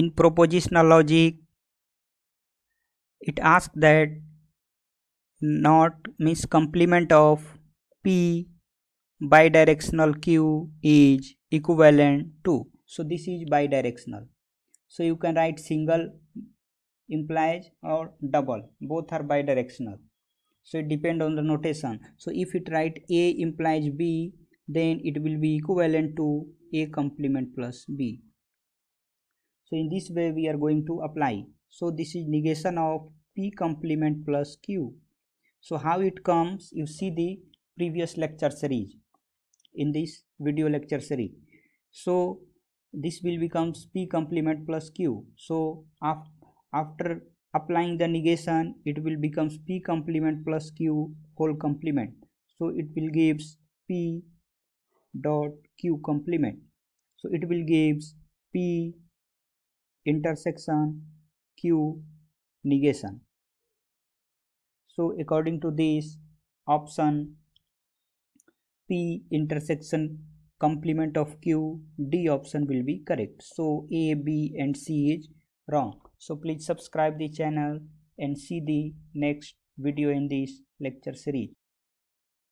in propositional logic it asks that not means complement of p bidirectional q is equivalent to so this is bidirectional. So you can write single implies or double both are bidirectional. So it depend on the notation. So if it write a implies b then it will be equivalent to a complement plus b so in this way we are going to apply. So this is negation of p complement plus q. So how it comes? You see the previous lecture series. In this video lecture series. So this will becomes p complement plus q. So af after applying the negation it will becomes p complement plus q whole complement. So it will gives p dot q complement. So it will gives p intersection q negation. So according to this option p intersection complement of q d option will be correct. So a b and c is wrong. So please subscribe the channel and see the next video in this lecture series